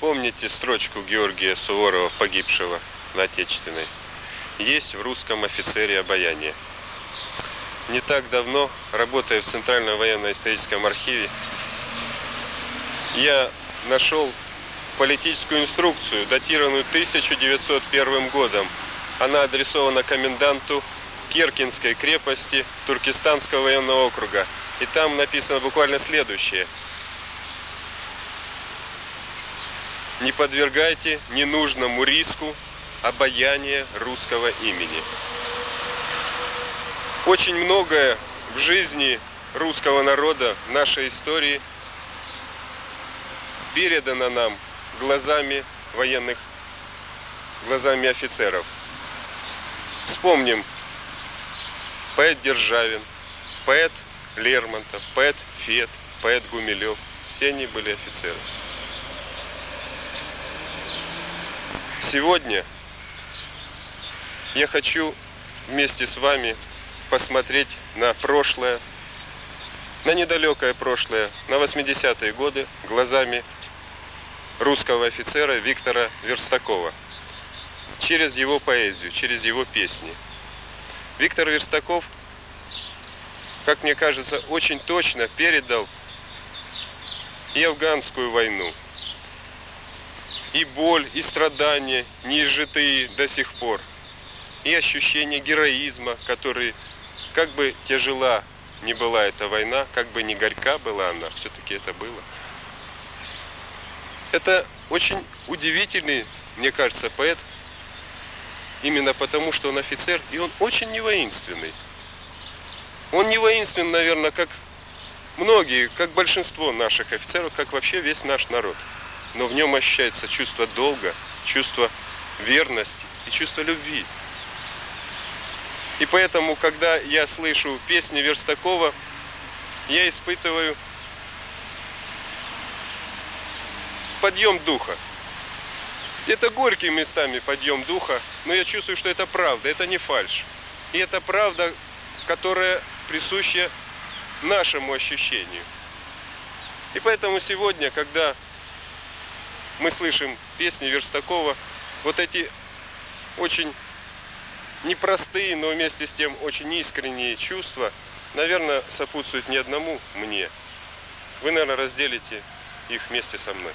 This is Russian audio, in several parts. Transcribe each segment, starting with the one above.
Помните строчку Георгия Суворова, погибшего на Отечественной? Есть в русском офицере обаяние. Не так давно, работая в Центральном военно-историческом архиве, я нашел политическую инструкцию, датированную 1901 годом. Она адресована коменданту Керкинской крепости Туркестанского военного округа. И там написано буквально следующее. Не подвергайте ненужному риску обаяние русского имени. Очень многое в жизни русского народа, нашей истории передано нам глазами военных, глазами офицеров. Вспомним поэт Державин, поэт Лермонтов, поэт Фет, поэт Гумилев. Все они были офицеры. Сегодня я хочу вместе с вами посмотреть на прошлое, на недалекое прошлое, на 80-е годы глазами русского офицера Виктора Верстакова через его поэзию, через его песни. Виктор Верстаков, как мне кажется, очень точно передал и афганскую войну, и боль, и страдания, неизжитые до сих пор, и ощущение героизма, который, как бы тяжела не была эта война, как бы не горька была она, все-таки это было. Это очень удивительный, мне кажется, поэт, именно потому, что он офицер, и он очень не воинственный. Он не воинственный, наверное, как многие, как большинство наших офицеров, как вообще весь наш народ но в нем ощущается чувство долга, чувство верности и чувство любви. И поэтому, когда я слышу песни Верстакова, я испытываю подъем духа. Это горький местами подъем духа, но я чувствую, что это правда, это не фальш. И это правда, которая присуща нашему ощущению. И поэтому сегодня, когда мы слышим песни Верстакова, вот эти очень непростые, но вместе с тем очень искренние чувства, наверное, сопутствуют не одному мне. Вы, наверное, разделите их вместе со мной.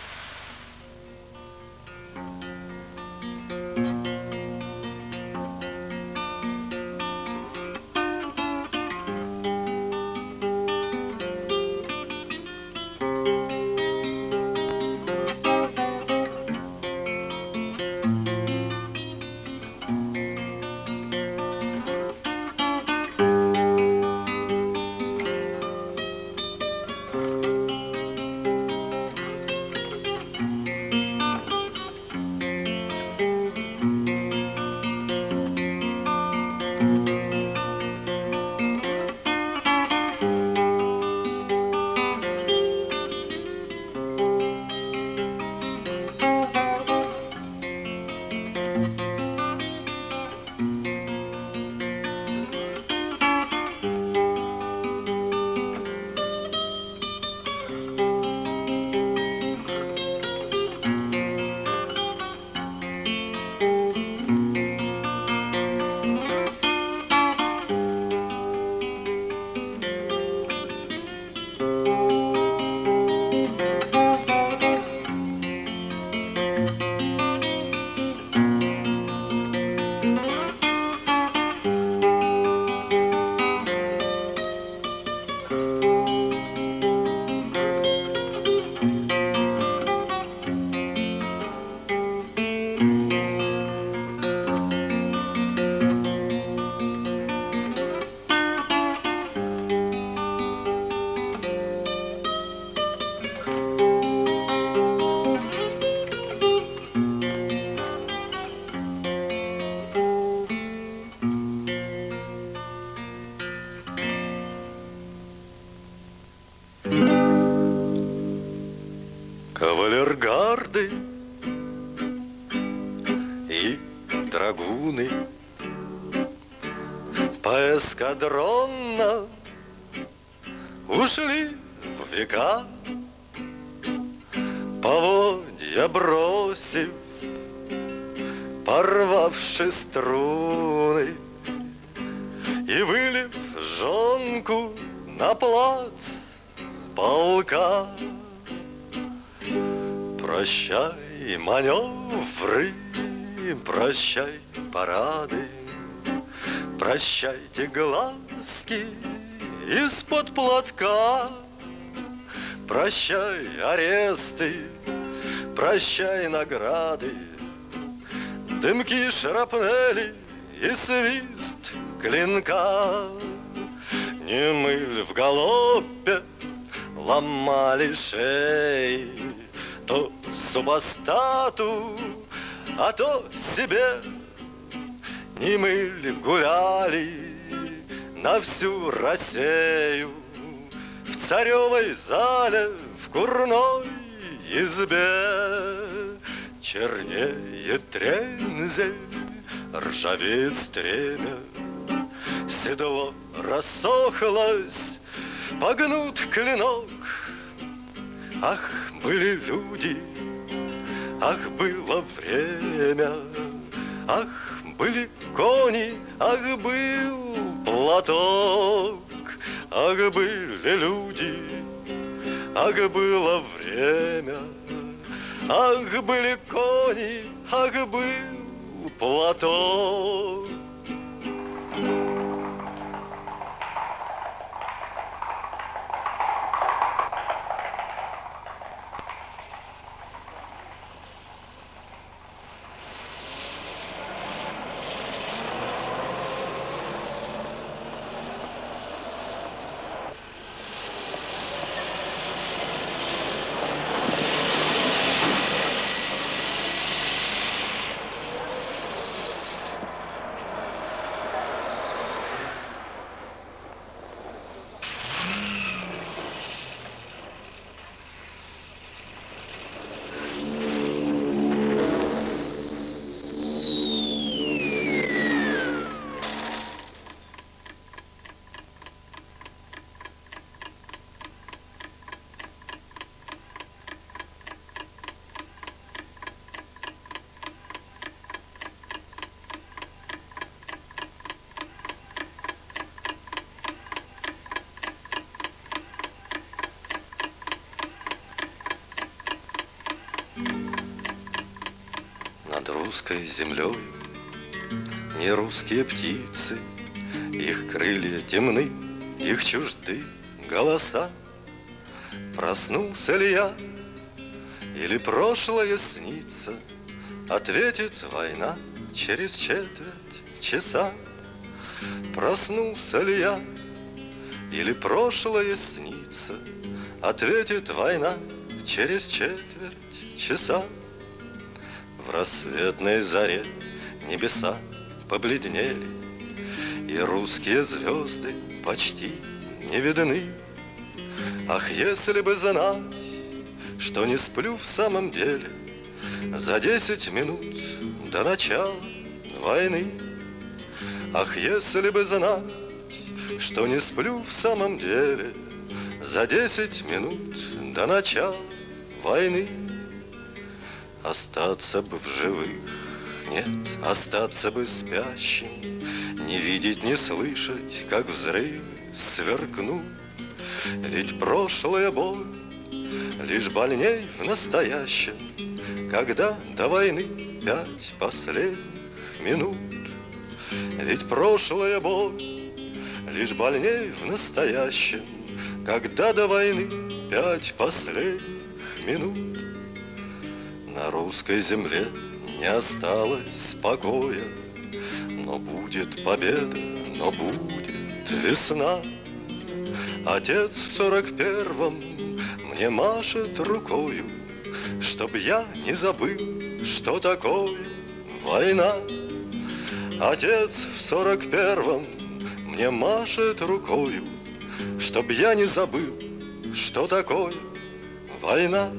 Платка. Прощай аресты, прощай награды. Дымки шрапнели и свист клинка. Не мы в галопе ломали шеи То супостату, а то себе. Не мы ли гуляли на всю Россию В царевой зале, в курной избе. Чернеет трензель, ржавеет стремя. Седло рассохлось, погнут клинок. Ах, были люди, ах, было время. Ах, были кони, ах, был платок Ах, были люди, ах, было время Ах, были кони, ах, был платок Над русской землей не русские птицы, Их крылья темны, их чужды голоса. Проснулся ли я, или прошлое снится, Ответит война через четверть часа. Проснулся ли я, или прошлое снится, Ответит война через четверть часа. Рассветной заре небеса побледнели, И русские звезды почти не видны. Ах, если бы знать, что не сплю в самом деле За десять минут до начала войны. Ах, если бы знать, что не сплю в самом деле За десять минут до начала войны. Остаться бы в живых, нет, остаться бы спящим, Не видеть, не слышать, как взрывы сверкнут. Ведь прошлая боль лишь больней в настоящем, Когда до войны пять последних минут. Ведь прошлая боль лишь больней в настоящем, Когда до войны пять последних минут. На русской земле не осталось покоя, Но будет победа, но будет весна. Отец в сорок первом мне машет рукою, Чтоб я не забыл, что такое война. Отец в сорок первом мне машет рукою, Чтоб я не забыл, что такое война.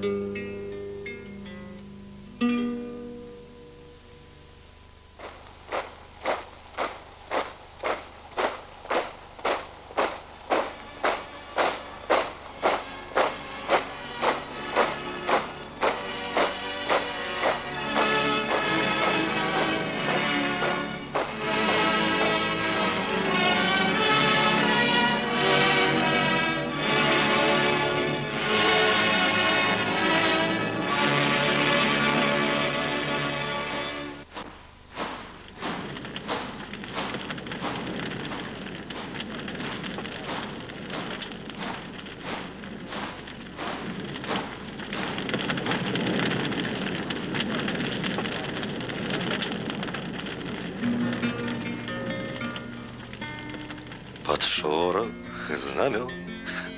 Под шорох знамен,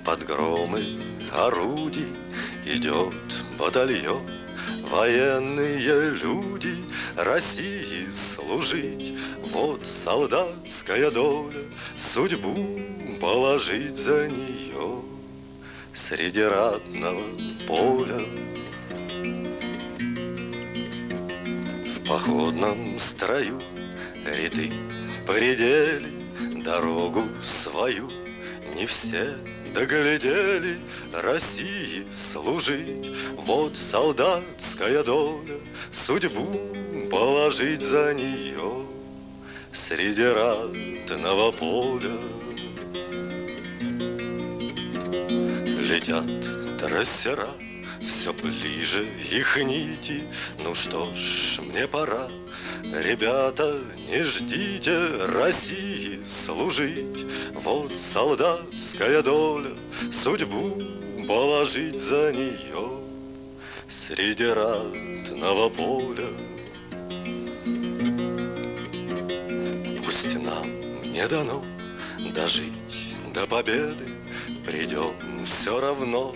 под громы орудий Идет батальон, военные люди России служить. Вот солдатская доля, судьбу положить за нее Среди ратного поля. В походном строю ряды поредели Дорогу свою не все доглядели России служить. Вот солдатская доля, судьбу положить за нее Среди ратного поля. Летят трассера, все ближе их нити. Ну что ж, мне пора, Ребята, не ждите России служить. Вот солдатская доля, судьбу положить за нее Среди ратного поля. Пусть нам не дано дожить до победы, Придем все равно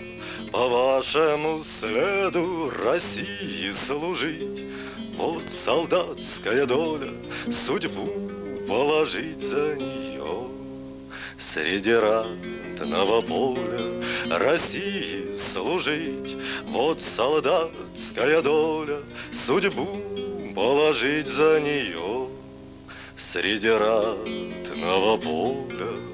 по вашему следу России служить. Вот солдатская доля, судьбу положить за нее. Среди ратного поля России служить, Вот солдатская доля, судьбу положить за нее. Среди ратного поля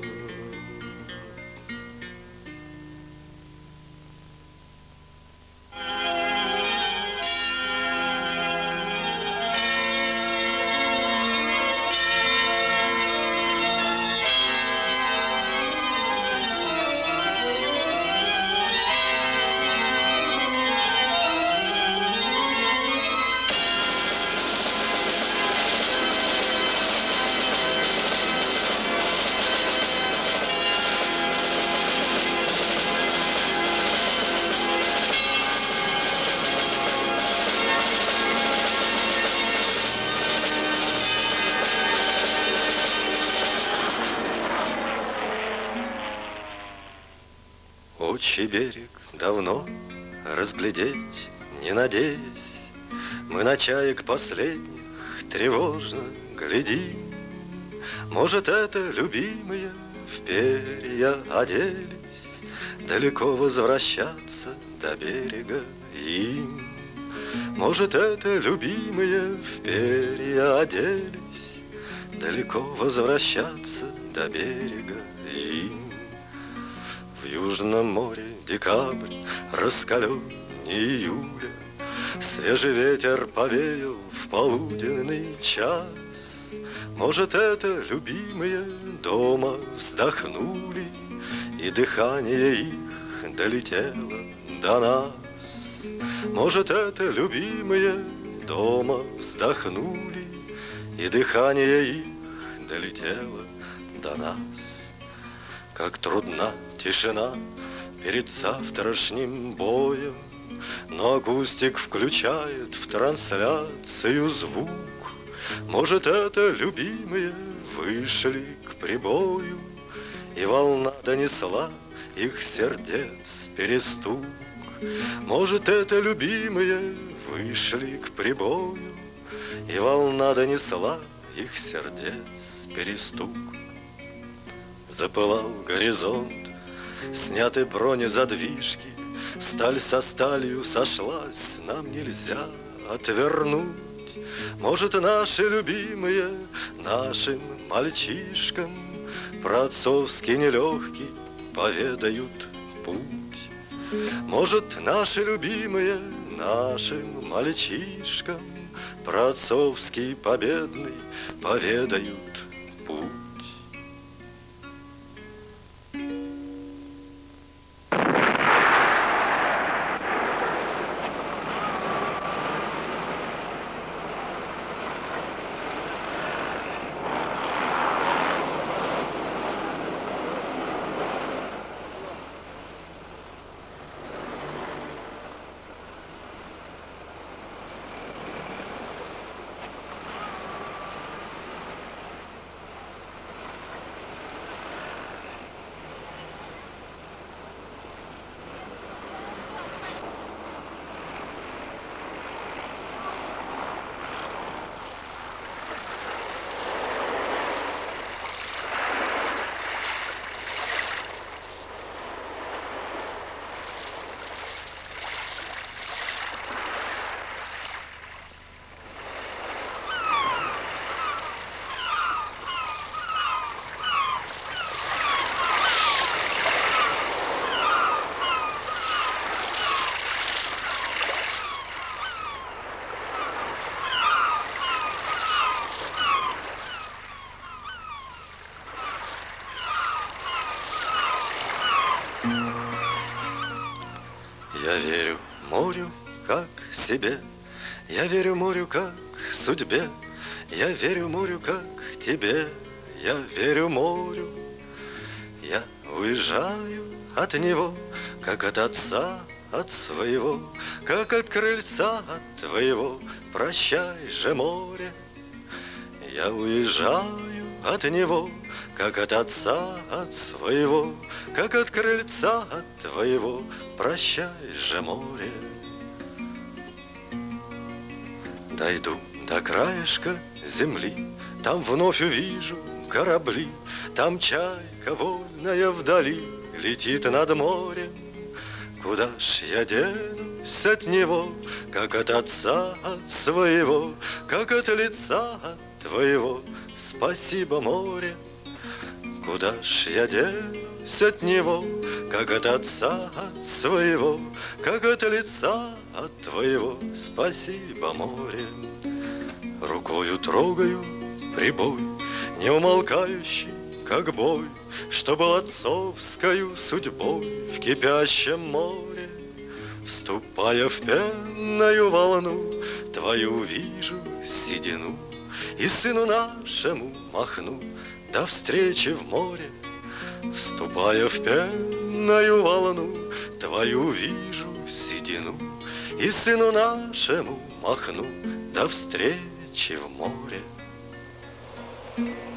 берег давно разглядеть не надеясь, Мы на чаек последних тревожно глядим. Может, это любимые в перья оделись, Далеко возвращаться до берега им. Может, это любимые в перья оделись, Далеко возвращаться до берега им. В Южном море декабрь раскален июля, Свежий ветер повеял в полуденный час. Может, это любимые дома вздохнули, И дыхание их долетело до нас. Может, это любимые дома вздохнули, И дыхание их долетело до нас. Как трудна тишина перед завтрашним боем, Но акустик включает в трансляцию звук. Может, это любимые вышли к прибою, И волна донесла их сердец перестук. Может, это любимые вышли к прибою, И волна донесла их сердец перестук. Запылал горизонт, сняты бронезадвижки, Сталь со сталью сошлась, нам нельзя отвернуть. Может, наши любимые нашим мальчишкам Про отцовский нелегкий поведают путь. Может, наши любимые нашим мальчишкам Про отцовский победный поведают путь. Верю морю, как себе, Я верю морю, как судьбе, Я верю морю, как тебе, Я верю морю. Я уезжаю от него, как от отца, от своего, как от крыльца от твоего. Прощай же, море, я уезжаю от него, как от отца, от своего, Как от крыльца от твоего, Прощай же, море. Дойду до краешка земли, Там вновь увижу корабли, Там чайка вольная вдали Летит над морем. Куда ж я денусь от него, Как от отца, от своего, Как от лица от твоего? Спасибо, море. Куда ж я денусь от него, Как от отца от своего, Как от лица от твоего? Спасибо, море. Рукою трогаю прибой, Не умолкающий, как бой, Что был отцовскою судьбой В кипящем море. Вступая в пенную волну, Твою вижу седину, И сыну нашему махну До встречи в море. Вступая в пенную волну, Твою вижу седину, И сыну нашему махну До встречи в море. Десант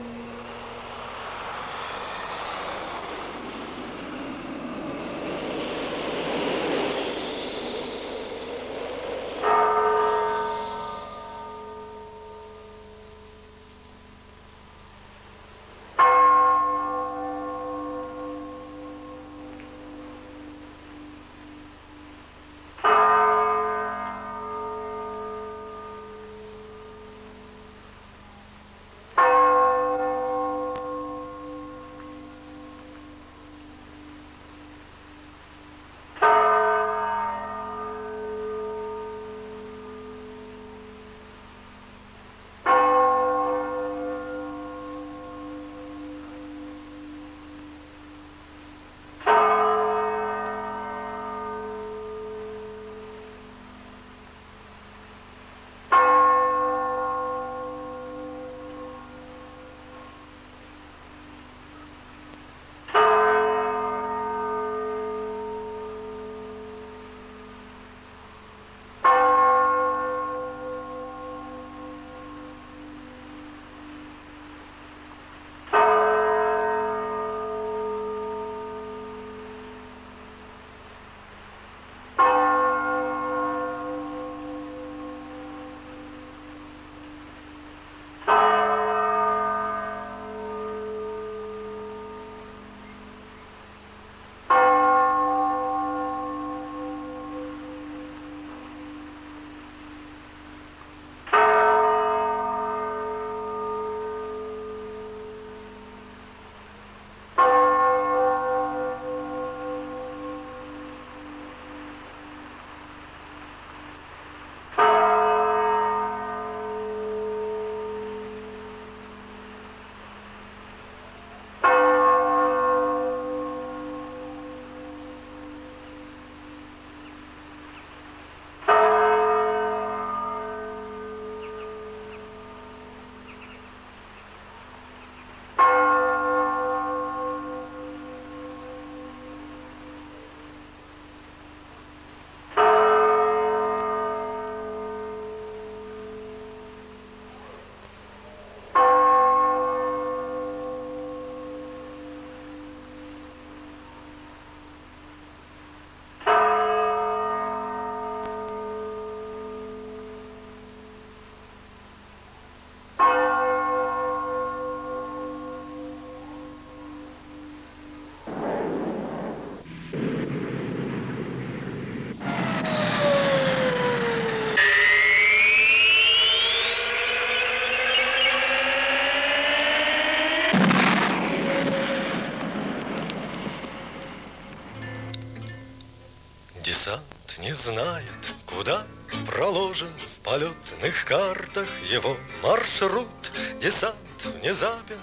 не знает, куда проложен в полетных картах его маршрут. Десант внезапен,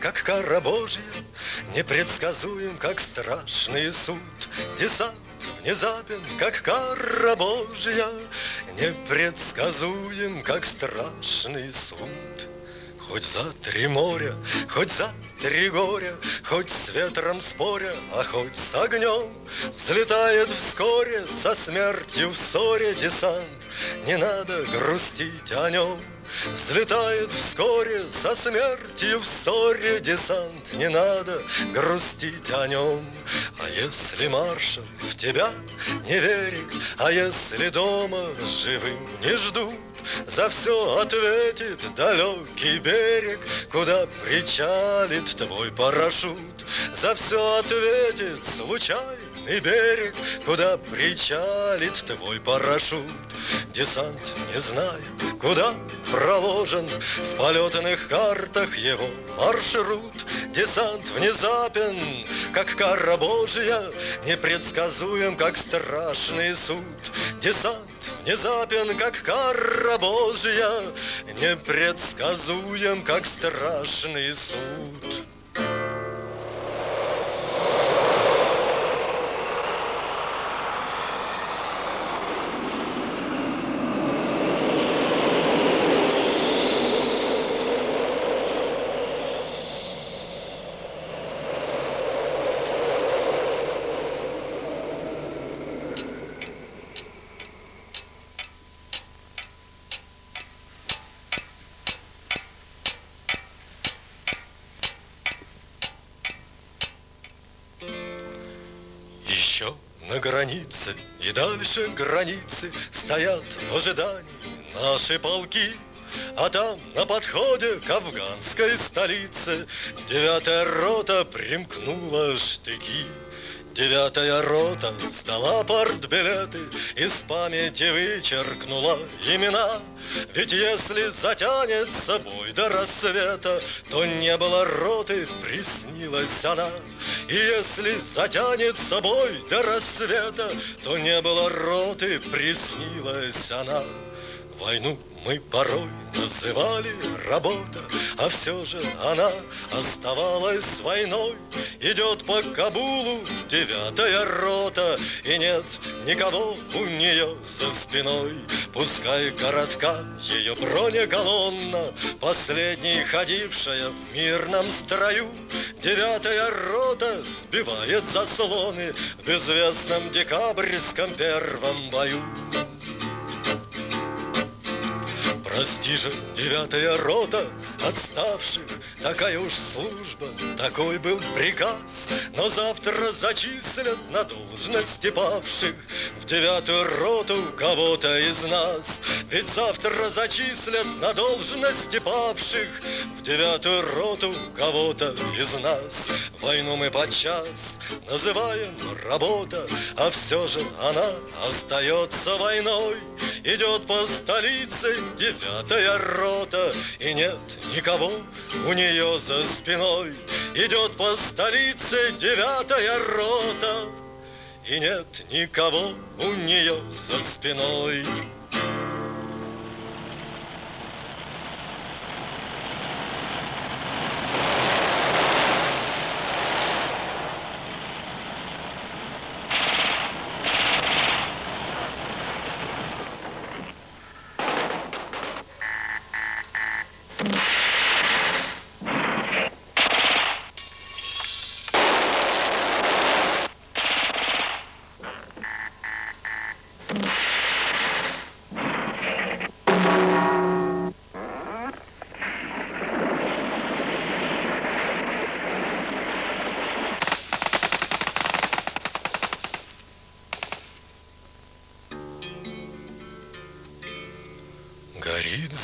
как кара Божья, непредсказуем, как страшный суд. Десант внезапен, как кара Божья, Непредсказуем, как страшный суд. Хоть за три моря, хоть за три горя, Хоть с ветром споря, а хоть с огнем, Взлетает вскоре со смертью в ссоре десант, Не надо грустить о нем. Взлетает вскоре со смертью в ссоре десант Не надо грустить о нем А если маршал в тебя не верит А если дома живым не ждут за все ответит далекий берег, Куда причалит твой парашют. За все ответит случайный берег, Куда причалит твой парашют. Десант не знает, куда проложен В полетных картах его маршрут. Десант внезапен, как кара Божья, Непредсказуем, как страшный суд. Десант внезапен, как кара Божья, Непредсказуем, как страшный суд. Еще на границе и дальше границы Стоят в ожидании наши полки а там на подходе к афганской столице Девятая рота примкнула штыки. Девятая рота сдала партбилеты Из памяти вычеркнула имена. Ведь если затянет собой до рассвета То не было роты, приснилась она. И если затянет собой до рассвета То не было роты, приснилась она. Войну мы порой называли работа, А все же она оставалась войной. Идет по Кабулу девятая рота, И нет никого у нее за спиной. Пускай коротка ее бронеколонна, Последней ходившая в мирном строю, Девятая рота сбивает заслоны В безвестном декабрьском первом бою. Прости же, девятая рота отставших, Такая уж служба, такой был приказ, Но завтра зачислят на должности павших В девятую роту кого-то из нас. Ведь завтра зачислят на должности павших В девятую роту кого-то из нас. Войну мы подчас называем работа, А все же она остается войной. Идет по столице девятая рота, И нет никого у нее за спиной. Идет по столице девятая рота, И нет никого у нее за спиной.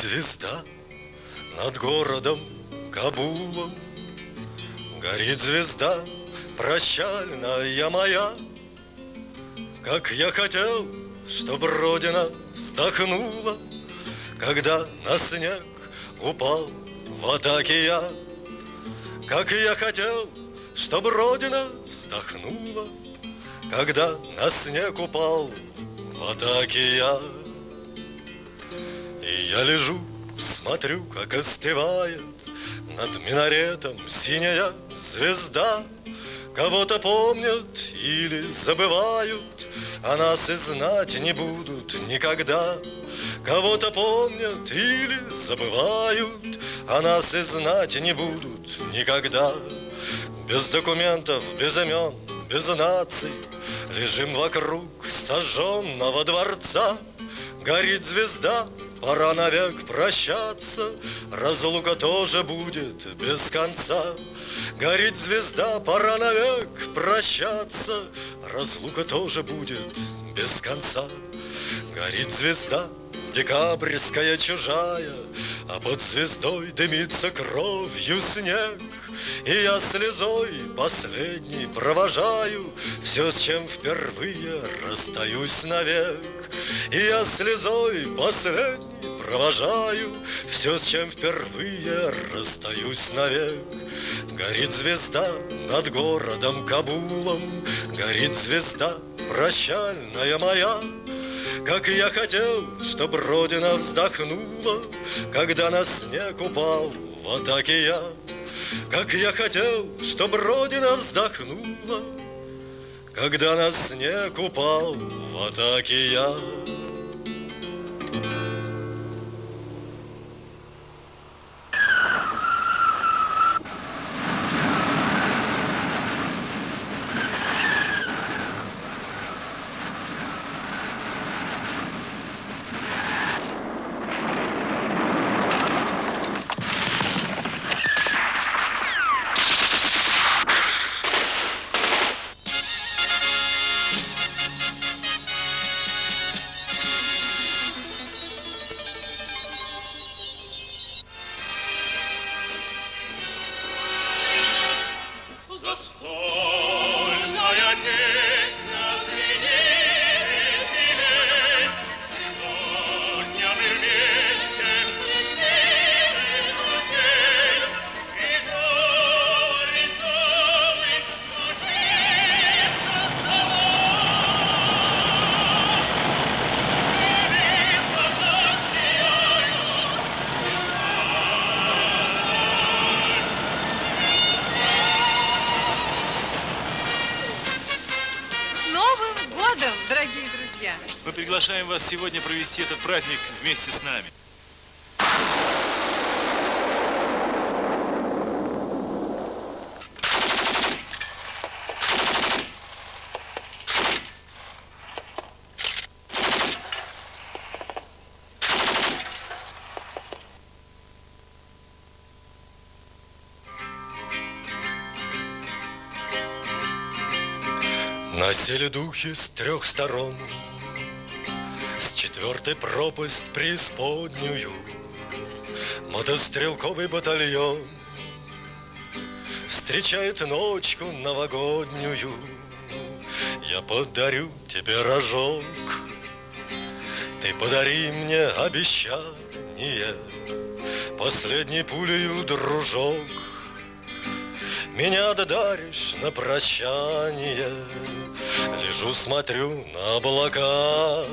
Звезда над городом Кабулом. Горит звезда прощальная моя. Как я хотел, чтоб Родина вздохнула, Когда на снег упал в атаке я. Как я хотел, чтоб Родина вздохнула, Когда на снег упал в атаке я. Я лежу, смотрю, как остывает Над минаретом синяя звезда, Кого-то помнят или забывают, А нас и знать не будут никогда. Кого-то помнят или забывают, А нас и знать не будут никогда. Без документов, без имен, без наций Лежим вокруг сожженного дворца Горит звезда, пора навек прощаться. Разлука тоже будет без конца. Горит звезда, пора навек прощаться. Разлука тоже будет без конца. Горит звезда, декабрьская чужая, А под звездой дымится кровью снег. И я слезой последней провожаю Все, с чем впервые расстаюсь навек. И я слезой последней провожаю Все, с чем впервые расстаюсь навек. Горит звезда над городом Кабулом, Горит звезда прощальная моя, как я хотел, чтоб Родина вздохнула, Когда на снег упал в атаке я. Как я хотел, чтоб Родина вздохнула, Когда на снег упал в атаке я. Вас сегодня провести этот праздник вместе с нами. Насели духи с трех сторон Четвертый пропасть преисподнюю. Мотострелковый батальон Встречает ночку новогоднюю. Я подарю тебе рожок. Ты подари мне обещание. Последней пулею, дружок. Меня додаришь на прощание. Лежу, смотрю на облака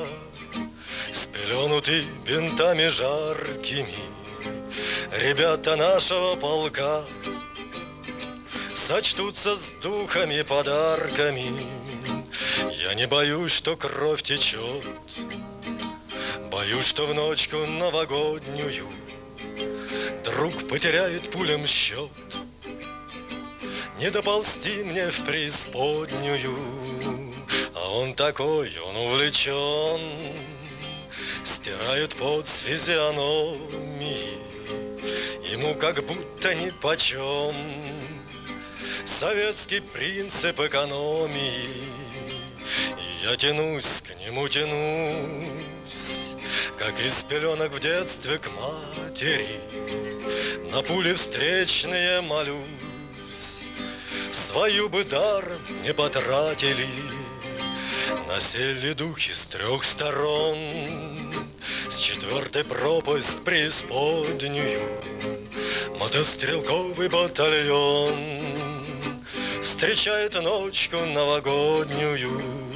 Спеленутый бинтами жаркими Ребята нашего полка Сочтутся с духами подарками. Я не боюсь, что кровь течет Боюсь, что в ночку новогоднюю Друг потеряет пулем счет Не доползти мне в преисподнюю А он такой, он увлечен Стирают под с физиономии Ему как будто ни почем Советский принцип экономии. И я тянусь к нему, тянусь Как из пеленок в детстве к матери. На пули встречные молюсь. Свою бы даром не потратили Насели духи с трех сторон с четвертой пропасть преисподнюю. Мотострелковый батальон Встречает ночку новогоднюю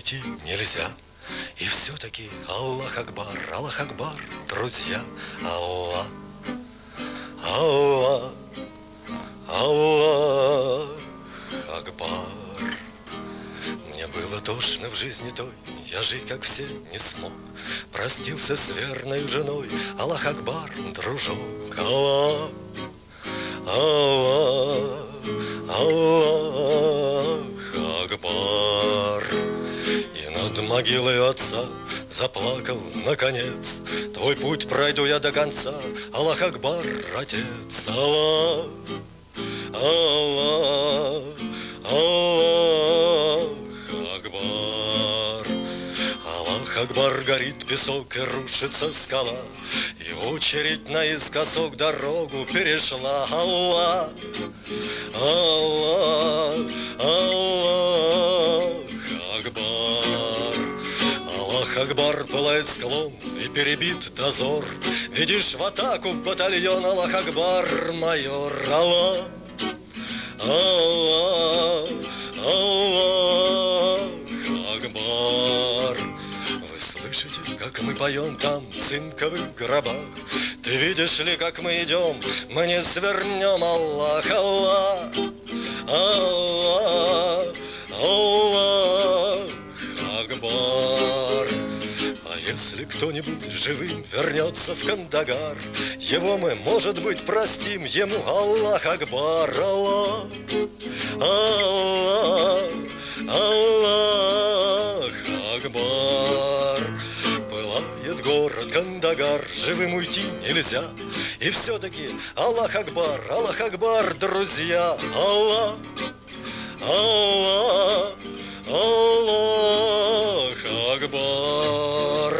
уйти нельзя. И все-таки Аллах Акбар, Аллах Акбар, друзья, Аллах, Аллах, Аллах Акбар. Мне было тошно в жизни той, я жить, как все, не смог. Простился с верной женой, Аллах Акбар, дружок, Аллах, Аллах, Аллах Могилой отца заплакал, наконец, Твой путь пройду я до конца, Аллах Акбар, отец, Аллах, Аллах, Аллах Акбар. Аллах Акбар горит песок и рушится скала, И очередь наискосок дорогу перешла. Аллах, Аллах, Аллах Аллах Акбар пылает склон и перебит дозор. Видишь в атаку батальон Аллах Акбар, майор Аллах. Аллах, Аллах Акбар. Вы слышите, как мы поем там в цинковых гробах? Ты видишь ли, как мы идем? Мы не свернем, Аллах, Аллах, Аллах, Аллах Акбар. Если кто-нибудь живым вернется в Кандагар, Его мы, может быть, простим ему Аллах Акбар, Аллах, Аллах, Аллах Акбар. Пылает город Кандагар, живым уйти нельзя. И все-таки Аллах Акбар, Аллах Акбар, друзья, Аллах, Аллах, Аллах Акбар,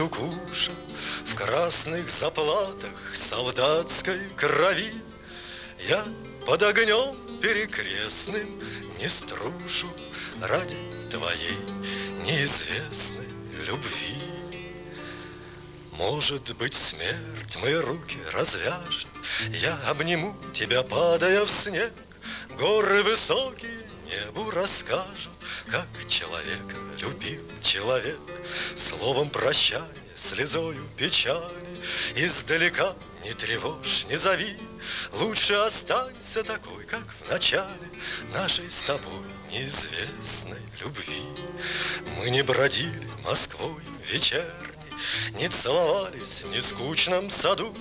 Гиндукуша В красных заплатах солдатской крови Я под огнем перекрестным не струшу Ради твоей неизвестной любви может быть, смерть мои руки развяжет, Я обниму тебя, падая в снег. Горы высокие небу расскажут, Как человека любил человек. Словом прощания, слезою печали, Издалека не тревожь, не зови, Лучше останься такой, как в начале Нашей с тобой неизвестной любви. Мы не бродили Москвой вечерней, не целовались в нескучном саду,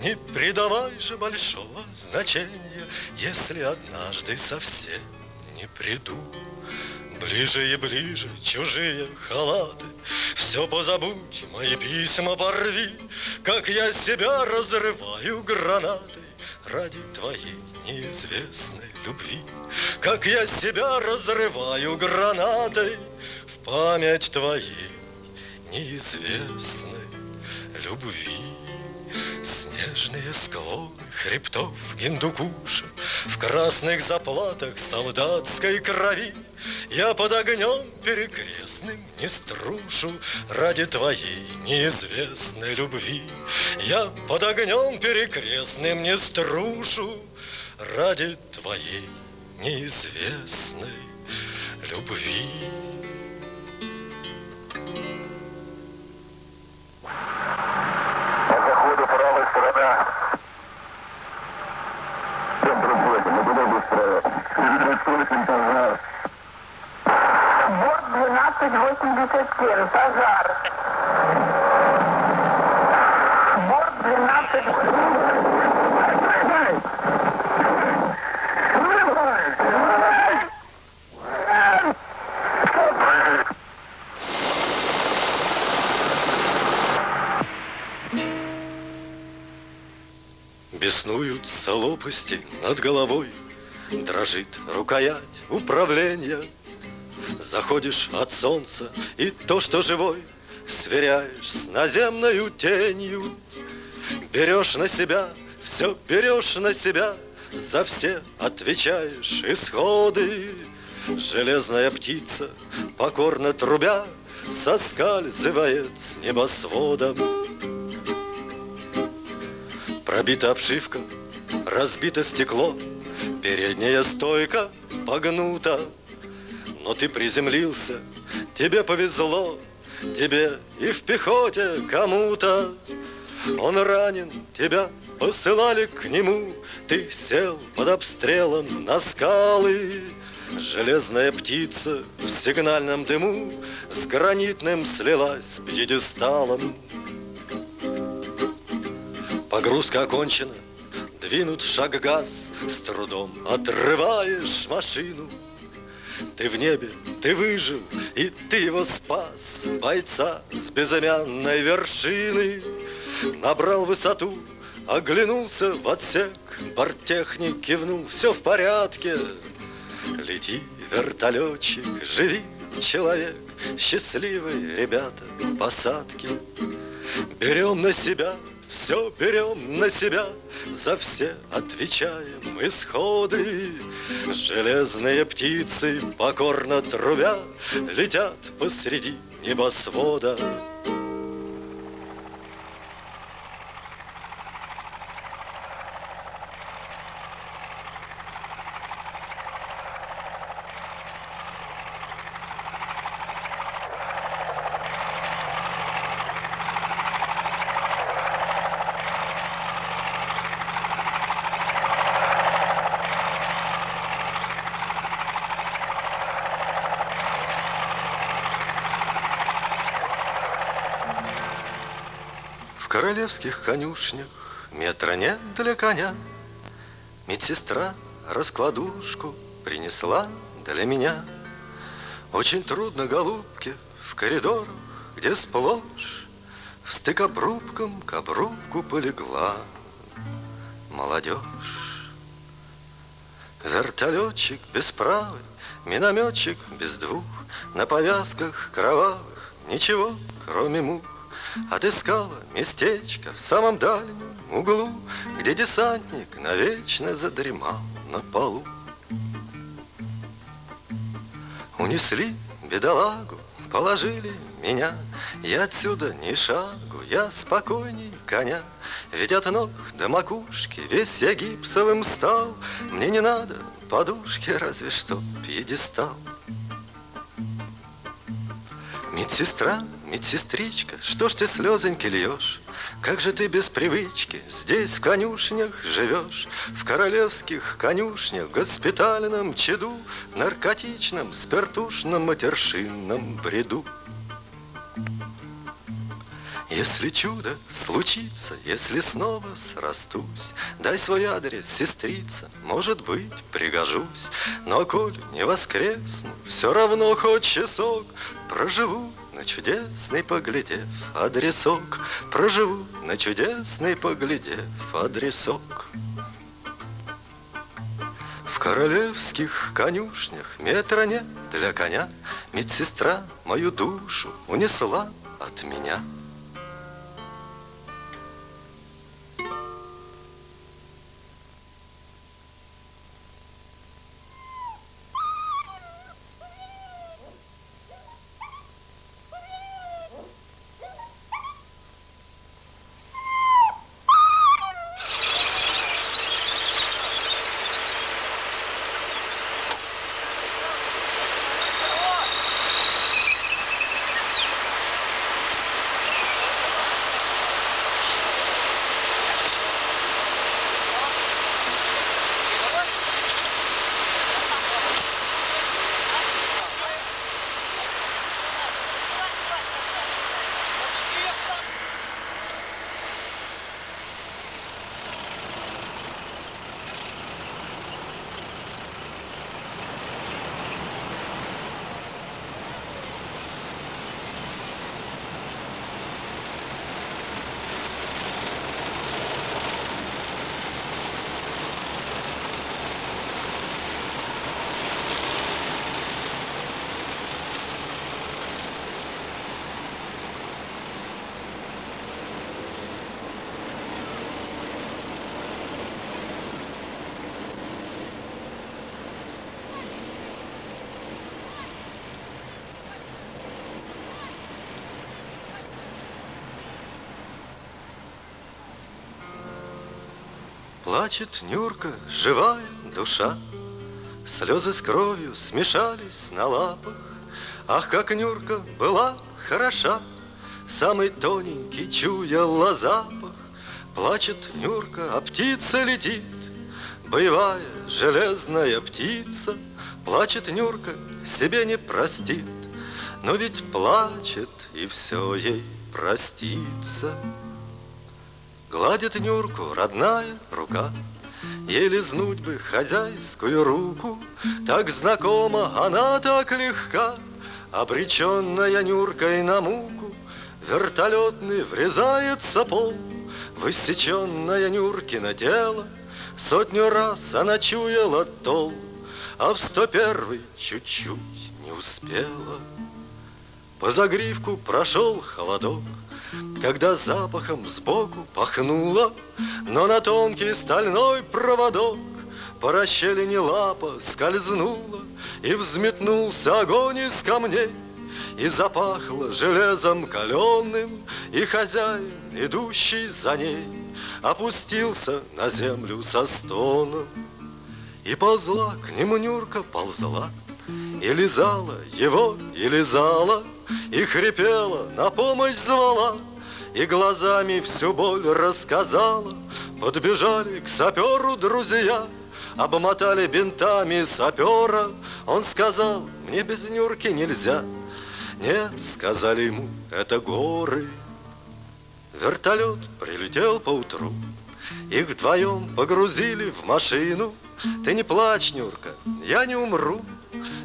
Не придавай же большого значения, Если однажды совсем не приду. Ближе и ближе чужие халаты, Все позабудь, мои письма порви, Как я себя разрываю гранатой Ради твоей неизвестной любви. Как я себя разрываю гранатой В память твоей неизвестной любви. Снежные склоны хребтов Гиндукуша В красных заплатах солдатской крови Я под огнем перекрестным не струшу Ради твоей неизвестной любви Я под огнем перекрестным не струшу Ради твоей неизвестной любви. Никотин, пожар. Борт 12. Беснуются лопасти над головой, Дрожит рукоять управления — Заходишь от солнца, и то, что живой, Сверяешь с наземною тенью. Берешь на себя, все берешь на себя, За все отвечаешь исходы. Железная птица, покорно трубя, Соскальзывает с небосводом. Пробита обшивка, разбито стекло, Передняя стойка погнута. Но ты приземлился, тебе повезло, Тебе и в пехоте кому-то. Он ранен, тебя посылали к нему, Ты сел под обстрелом на скалы. Железная птица в сигнальном дыму С гранитным слилась с пьедесталом. Погрузка окончена, двинут шаг газ, С трудом отрываешь машину. Ты в небе, ты выжил, и ты его спас, Бойца с безымянной вершины. Набрал высоту, оглянулся в отсек, Борттехник кивнул, все в порядке. Лети, вертолетчик, живи, человек, Счастливые ребята, посадки. Берем на себя, все берем на себя, За все отвечаем исходы. Железные птицы, покорно трубя, Летят посреди небосвода. В королевских конюшнях метра нет для коня. Медсестра раскладушку принесла для меня. Очень трудно, голубки, в коридорах, где сплошь В стык обрубком к обрубку полегла молодежь. Вертолетчик без правой, минометчик без двух, На повязках кровавых ничего, кроме мух. Отыскала местечко в самом дальнем углу, Где десантник навечно задремал на полу. Унесли бедолагу, положили меня, Я отсюда ни шагу, я спокойней коня. Ведь от ног до макушки весь я гипсовым стал, Мне не надо подушки, разве что пьедестал. Медсестра, медсестричка, что ж ты слезоньки льешь? Как же ты без привычки здесь в конюшнях живешь? В королевских конюшнях, госпитальном чаду, Наркотичном, спиртушном, матершинном бреду. Если чудо случится, если снова срастусь, Дай свой адрес, сестрица, может быть, пригожусь. Но коль не воскресну, все равно хоть часок Проживу на чудесный, поглядев адресок, Проживу на чудесный, поглядев адресок. В королевских конюшнях метра нет для коня, Медсестра мою душу унесла от меня. Плачет Нюрка, живая душа, Слезы с кровью смешались на лапах. Ах, как Нюрка была хороша, Самый тоненький чуяла запах. Плачет Нюрка, а птица летит, Боевая железная птица. Плачет Нюрка, себе не простит, Но ведь плачет, и все ей простится. Гладит Нюрку родная рука, Ей лизнуть бы хозяйскую руку, Так знакома она так легка, Обреченная Нюркой на муку, Вертолетный врезается пол, В иссеченное Нюркино тело, Сотню раз она чуяла тол, А в сто первый чуть-чуть не успела. По загривку прошел холодок, когда запахом сбоку пахнуло, Но на тонкий стальной проводок По расщелине лапа скользнула, И взметнулся огонь из камней, И запахло железом каленым, И хозяин, идущий за ней, Опустился на землю со стоном. И ползла к нему Нюрка, ползла, И лизала его, и лизала, И хрипела, на помощь звала, И глазами всю боль рассказала. Подбежали к саперу друзья, Обмотали бинтами сапера. Он сказал, мне без Нюрки нельзя. Нет, сказали ему, это горы. Вертолет прилетел поутру. Их вдвоем погрузили в машину. Ты не плачь, Нюрка, я не умру.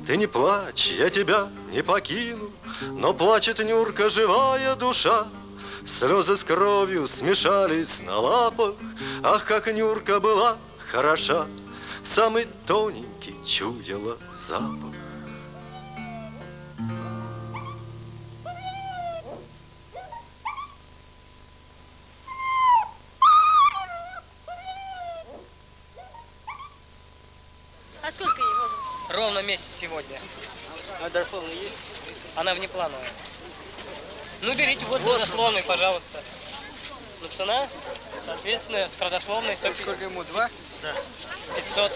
Ты не плачь, я тебя не покину. Но плачет Нюрка, живая душа. Слезы с кровью смешались на лапах. Ах, как Нюрка была хороша. Самый тоненький чуяла запах. А сколько ей возраст? Ровно месяц сегодня. А дословно есть? Она внеплановая. Ну, берите вот, вот родословный, пожалуйста. Ну, цена, соответственно, с родословной 150. Сколько ему, два? 500.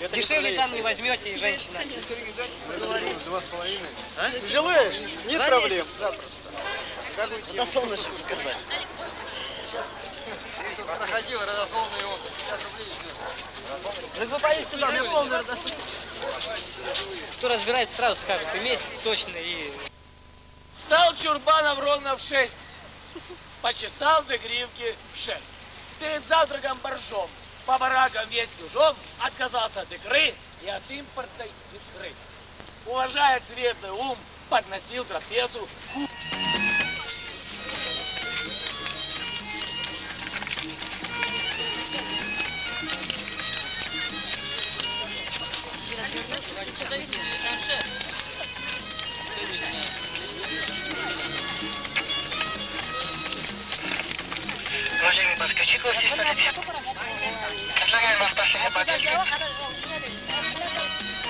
Это Дешевле не там не возьмете, и женщина. Два с половиной. А? Желаешь? Нет Два проблем. месяца. Запросто. На солнышко показать. Проходил, родословный он. 50 рублей. Ну вы поедете сюда, мне полный родословный. Кто разбирается, сразу скажет, и месяц точно, и... Встал Чурбанов ровно в шесть. Почесал за гривки шерсть. Перед завтраком боржом. По баракам весь лужом отказался от икры и от импортной искры. Уважая светлый ум, подносил трапезу.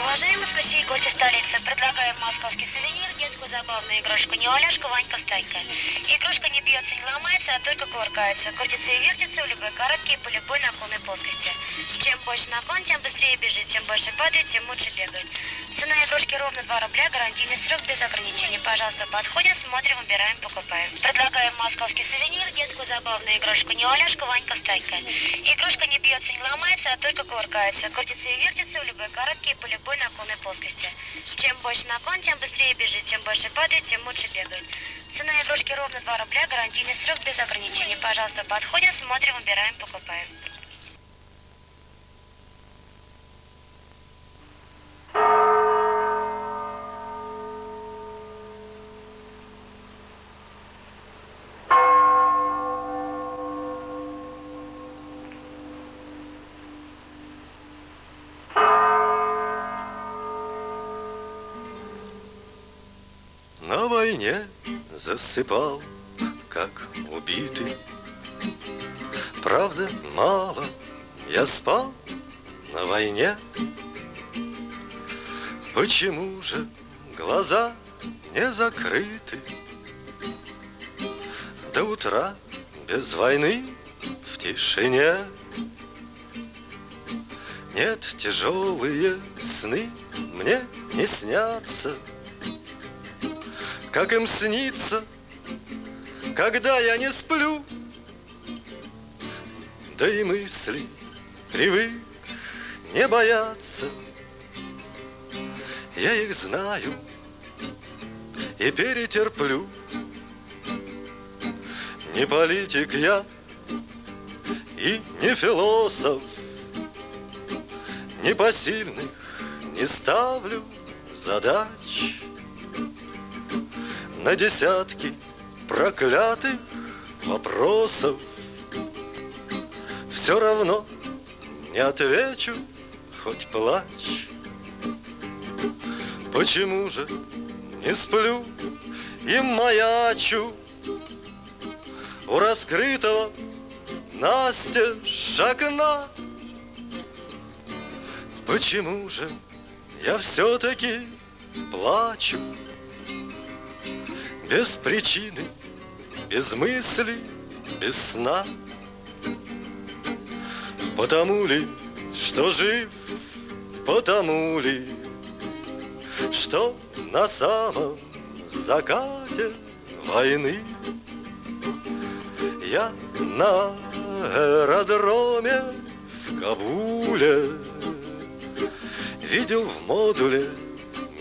Уважаемые москвичи, гости столицы. Предлагаем московский сувенир, детскую забавную игрушку не Оляшка, Ванька, Станька. Игрушка не бьется, не ломается, а только кувыркается. Крутится и вертится в любой коротке и по любой наклонной плоскости. Чем больше наклон, тем быстрее бежит, чем больше падает, тем лучше бегает. Цена игрушки ровно 2 рубля, гарантийный срок без ограничений. Пожалуйста, подходим, смотрим, выбираем, покупаем. Предлагаем московский сувенир, детскую забавную игрушку не Оляшка, Ванька, Станька. Игрушка не бьется, не ломается, а только кувыркается. Крутится и вертится в любой коротке и по любой наклонной плоскости. Чем больше наклон, тем быстрее бежит, чем больше падает, тем лучше бегает. Цена игрушки ровно 2 рубля, гарантийный срок без ограничений. Пожалуйста, подходим, смотрим, выбираем, покупаем. Войне засыпал, как убитый. Правда, мало я спал на войне. Почему же глаза не закрыты? До утра без войны в тишине. Нет, тяжелые сны мне не снятся, Как им снится, когда я не сплю. Да и мысли привык не бояться. Я их знаю и перетерплю. Не политик я и не философ, Непосильных не ставлю задач. На десятки проклятых вопросов Все равно не отвечу, хоть плачь. Почему же не сплю и маячу У раскрытого Настя окна? Почему же я все-таки плачу Без причины, без мысли, без сна. Потому ли, что жив, потому ли, Что на самом закате войны. Я на аэродроме в Кабуле Видел в модуле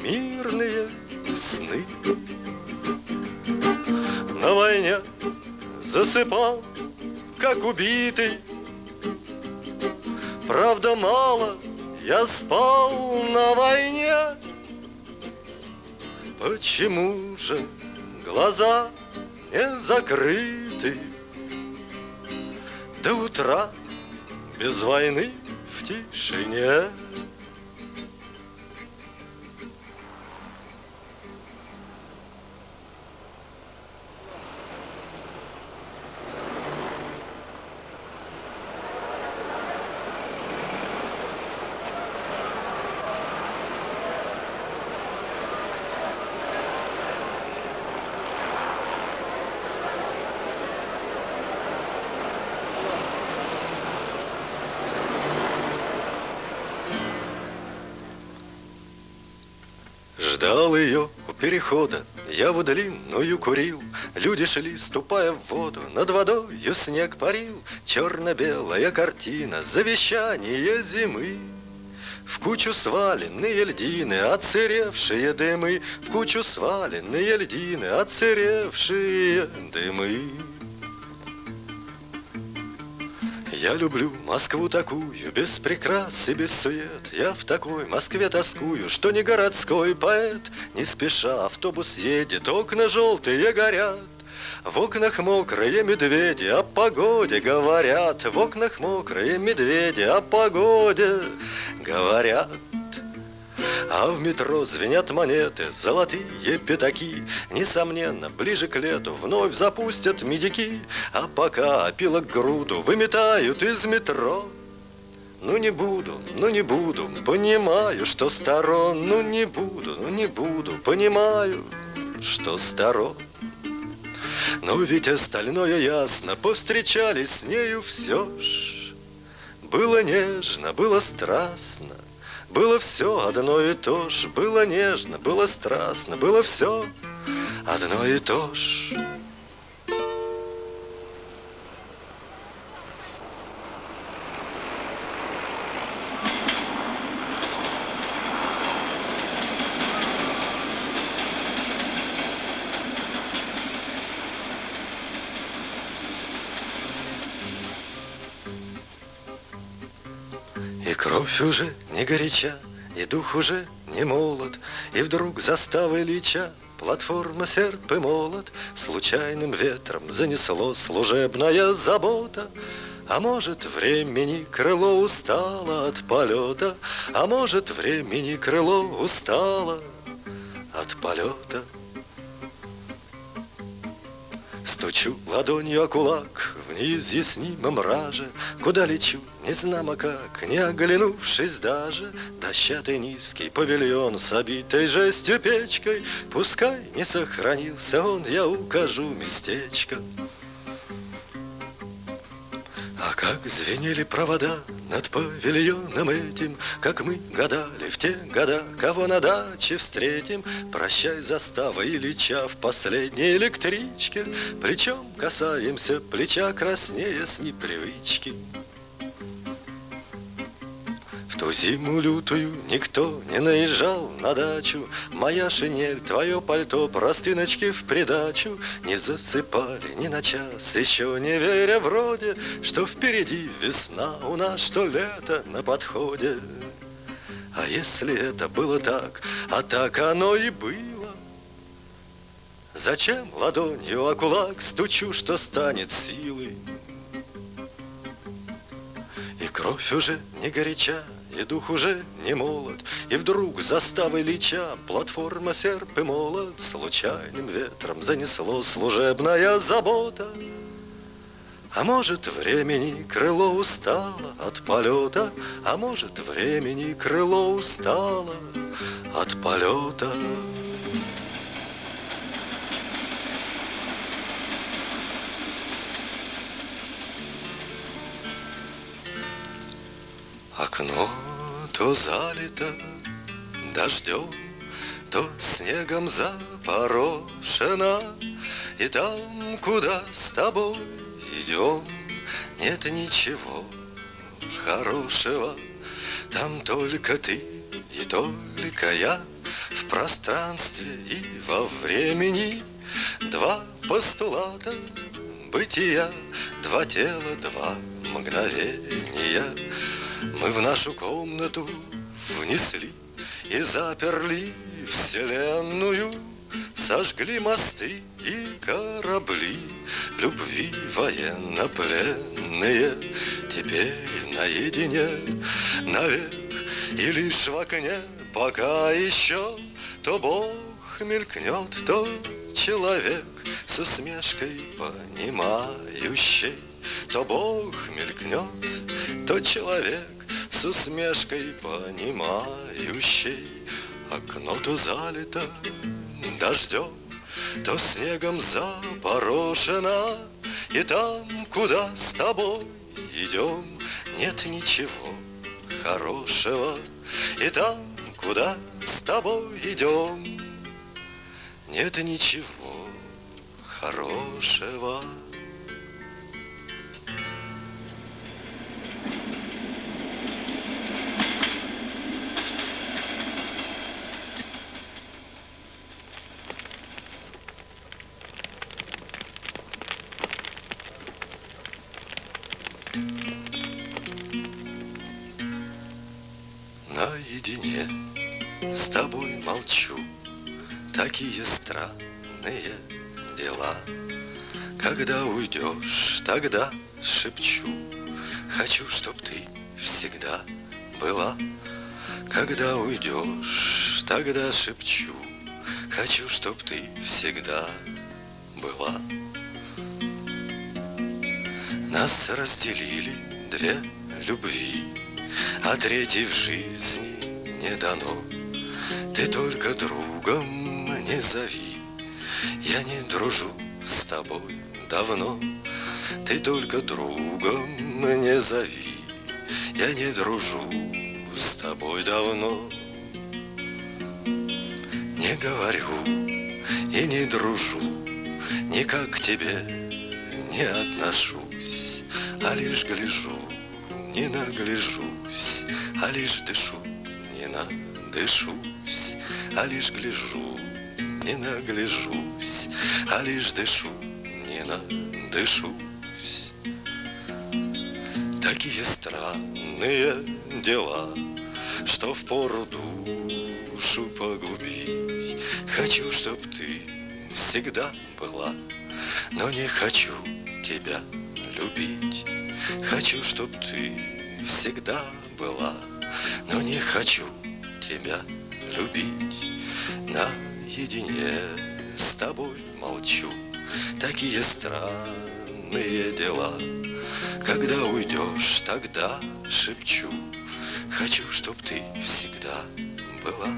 мирные сны На войне засыпал, как убитый. Правда, мало я спал на войне. Почему же глаза не закрыты? До утра без войны в тишине перехода, я в длинную курил. Люди шли, ступая в воду, над водою снег парил. Черно-белая картина, завещание зимы. В кучу сваленные льдины, отсыревшие дымы, В кучу сваленные льдины, отсыревшие дымы. Я люблю Москву такую, без прикрас и без сует. Я в такой Москве тоскую, что не городской поэт. Не спеша автобус едет, окна желтые горят. В окнах мокрые медведи о погоде говорят. В окнах мокрые медведи о погоде говорят. А в метро звенят монеты, золотые пятаки. Несомненно, ближе к лету вновь запустят медики, А пока опилок груду выметают из метро. Ну не буду, ну не буду, понимаю, что старо, ну не буду, ну не буду, понимаю, что старо. Но ведь остальное ясно, повстречались с нею все ж. Было нежно, было страстно, было все одно и то ж, было нежно, было страстно, было все одно и то ж. И кровь уже не горяча, и дух уже не молод, И вдруг заставы Ильича Платформа серп и молот Случайным ветром занесло служебная забота. А может, времени крыло устало от полета, А может, времени крыло устало от полета. Стучу ладонью о кулак в неизъяснимом мраже, Куда лечу, не знамо как, не оглянувшись даже, Дощатый низкий павильон с обитой жестью печкой, Пускай не сохранился он, я укажу местечко. А как звенели провода над павильоном этим, Как мы гадали в те года, кого на даче встретим, Прощай, застава Ильича в последней электричке, Плечом касаемся плеча краснее с непривычки. Ту зиму лютую никто не наезжал на дачу, Моя шинель, твое пальто, простыночки в придачу Не засыпали ни на час, еще не веря вроде, Что впереди весна у нас, что лето на подходе. А если это было так, а так оно и было, Зачем ладонью о кулак стучу, что станет силой? И кровь уже не горяча, и дух уже не молод, И вдруг заставой лича платформа серп и молот Случайным ветром занесло служебная забота. А может, времени крыло устало от полета, А может, времени крыло устало от полета. Окно то залито дождем, то снегом запорошено, И там, куда с тобой идем, нет ничего хорошего. Там только ты и только я в пространстве и во времени. Два постулата бытия, два тела, два мгновения Мы в нашу комнату внесли и заперли вселенную. Сожгли мосты и корабли Любви военнопленные. Теперь наедине навек И лишь в окне пока еще То Бог мелькнет, то человек С усмешкой понимающий То Бог мелькнет, то человек С усмешкой понимающий Окно то залито дождем, то снегом запорошено, И там, куда с тобой идем, нет ничего хорошего. И там, куда с тобой идем, нет ничего хорошего. Странные дела. Когда уйдешь, тогда шепчу, Хочу, чтоб ты всегда была. Когда уйдешь, тогда шепчу, Хочу, чтоб ты всегда была. Нас разделили две любви, А третьей в жизни не дано. Ты только другом не зови, Я не дружу с тобой давно. Ты только другом не зови, Я не дружу с тобой давно. Не говорю и не дружу, Никак к тебе не отношусь, А лишь гляжу, не нагляжусь, А лишь дышу, не надышусь, А лишь гляжу, не нагляжусь, А лишь дышу, не надышусь. Такие странные дела, Что впору душу погубить. Хочу, чтоб ты всегда была, Но не хочу тебя любить. Хочу, чтоб ты всегда была, Но не хочу тебя любить. Наедине с тобой молчу, Такие странные дела. Когда уйдешь, тогда шепчу, Хочу, чтоб ты всегда была.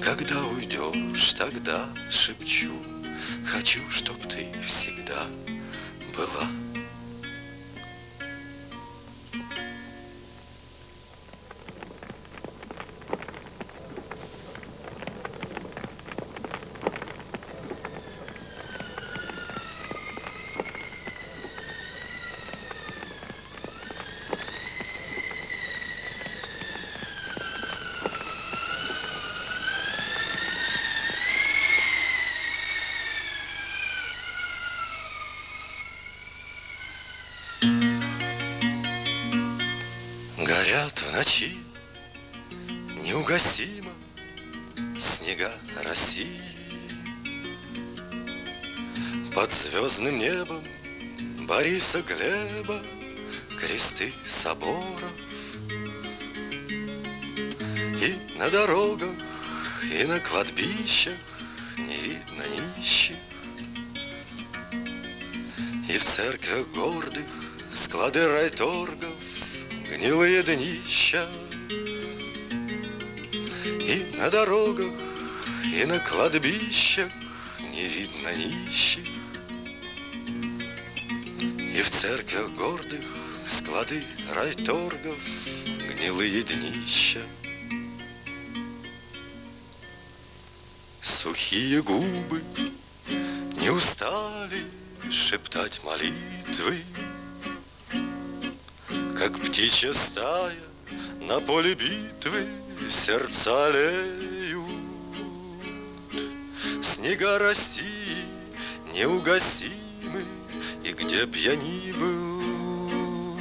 Когда уйдешь, тогда шепчу, Хочу, чтоб ты всегда была. Ночи неугасимо снега России. Под звездным небом Бориса Глеба кресты соборов. И на дорогах, и на кладбищах не видно нищих. И в церквях гордых склады райторгов, гнилые днища. И на дорогах, и на кладбищах не видно нищих. И в церквях гордых склады райторгов, гнилые днища. Сухие губы не устали шептать молитвы, птичья стая на поле битвы сердца леют. Снега России неугасимы, И где б я ни был,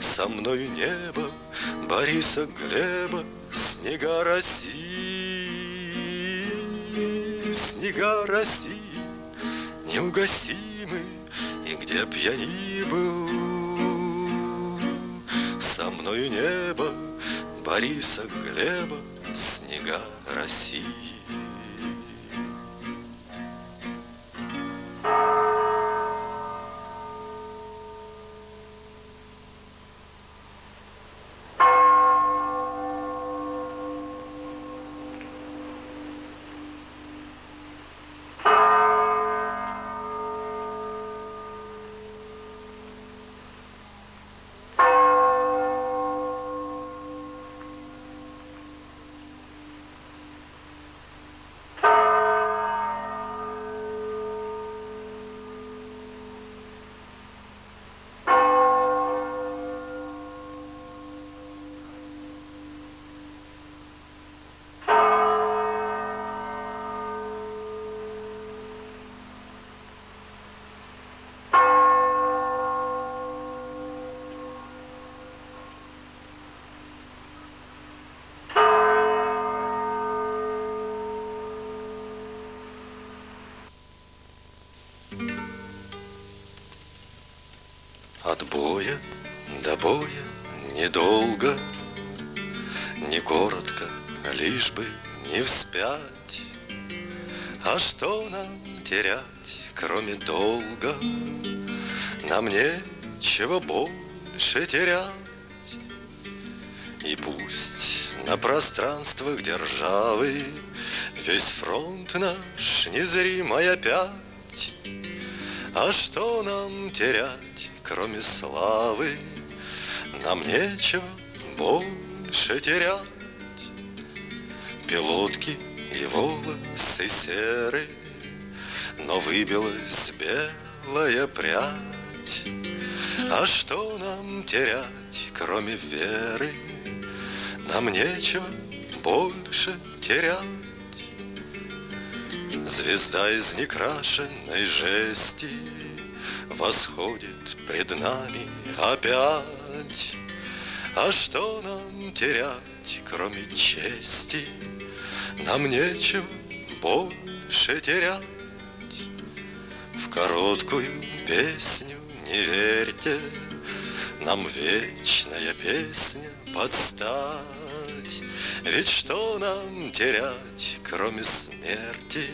Со мною небо Бориса Глеба, Снега России, снега России неугасимы, И где б я ни был, Со мною небо Бориса Глеба, Снега России. Терять, кроме долга? Нам нечего больше терять. И пусть на пространствах державы Весь фронт наш незримый опять. А что нам терять, кроме славы? Нам нечего больше терять. Пилотки и волосы серы, Но выбилась белая прядь. А что нам терять, кроме веры? Нам нечего больше терять. Звезда из некрашенной жести Восходит пред нами опять. А что нам терять, кроме чести? Нам нечего больше терять. Короткую песню не верьте, Нам вечная песня подстать. Ведь что нам терять, кроме смерти?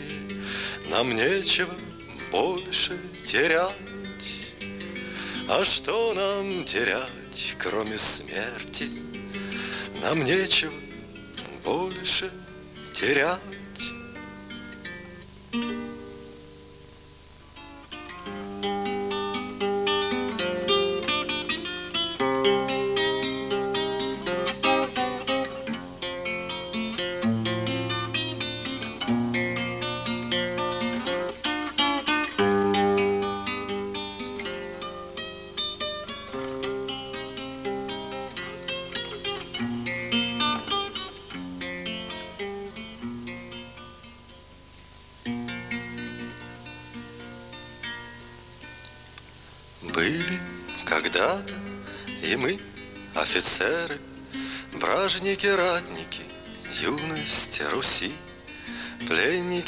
Нам нечего больше терять. А что нам терять, кроме смерти? Нам нечего больше терять.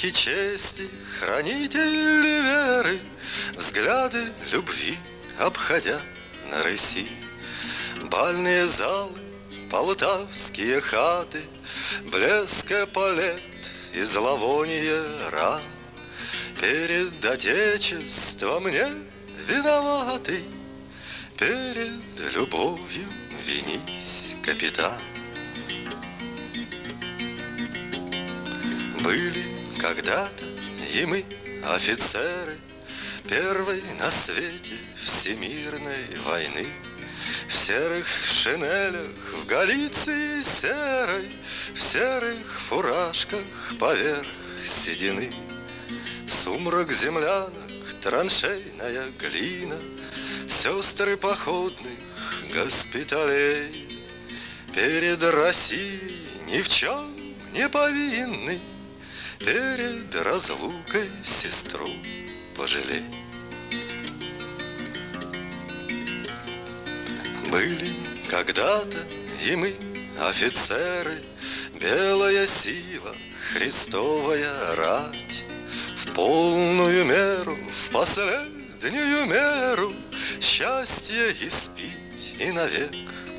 Пленники чести, хранители веры, Взгляды любви, обходя на рыси. Бальные залы, полтавские хаты, Блеск эполет и зловоние ран. Перед Отечеством не виноваты, Перед любовью винись, капитан. Были когда-то и мы, офицеры, Первой на свете всемирной войны. В серых шинелях, в Галиции серой, В серых фуражках поверх седины. Сумрак землянок, траншейная глина, Сестры походных госпиталей Перед Россией ни в чем не повинны, Перед разлукой сестру пожалей. Были когда-то и мы, офицеры, Белая сила, Христовая рать, В полную меру, в последнюю меру Счастье испить и навек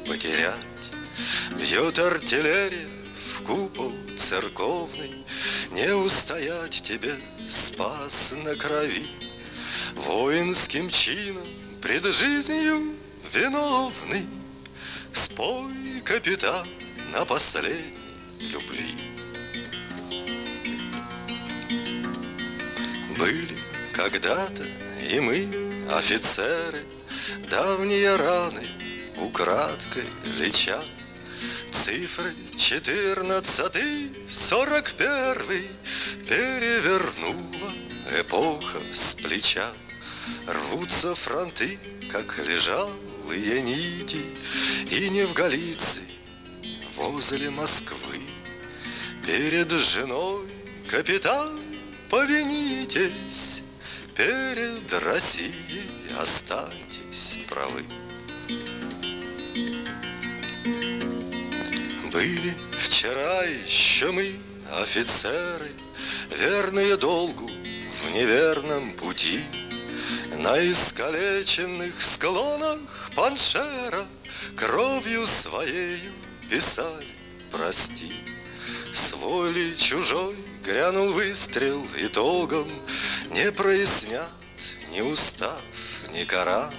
потерять. Бьет артиллерия купол церковный, Не устоять тебе, спас на крови. Воинским чином пред жизнью виновный, Спой, капитан, на последней любви. Были когда-то и мы, офицеры, Давние раны украдкой леча. Цифры четырнадцатый, сорок первый Перевернула эпоха с плеча. Рвутся фронты, как лежалые нити, И не в Галиции, возле Москвы. Перед женой, капитан, повинитесь, Перед Россией останьтесь правы. Были вчера еще мы, офицеры, Верные долгу в неверном пути, На искалеченных склонах Паншера Кровью своею писали «Прости». Свой ли чужой грянул выстрел итогом, Не прояснят ни устав, ни Коран.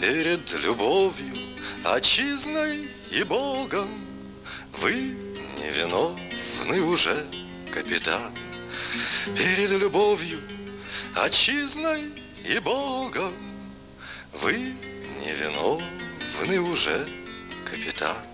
Перед любовью, отчизной и Богом Вы невиновны уже, капитан. Перед любовью, отчизной и Богом Вы невиновны уже, капитан.